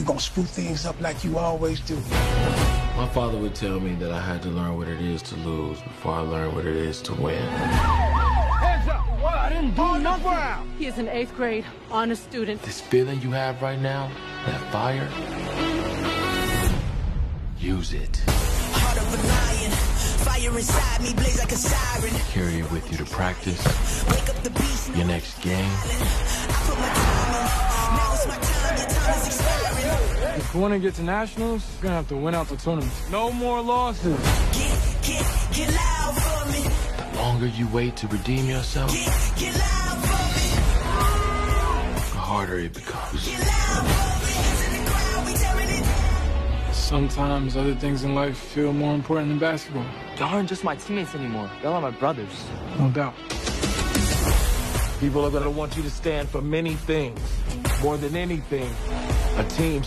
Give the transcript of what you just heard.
You gonna screw things up like you always do. My father would tell me that I had to learn what it is to lose before I learned what it is to win. Hands up! What? I didn't do nothing! He is an eighth grade honor student. This feeling you have right now, that fire, use it. Heart of a lion, fire inside me blaze like a siren. Carry it with you to practice, Wake up the beast, your next game. If we want to get to nationals, we're gonna have to win out the tournament. No more losses. Get, get, get loud for me. The longer you wait to redeem yourself, Get, get loud for me. the harder it becomes. Get loud for me. Hands in the crowd, we tearing it. Sometimes other things in life feel more important than basketball. Y'all aren't just my teammates anymore. Y'all are my brothers. No doubt. People are going to want you to stand for many things. More than anything, a team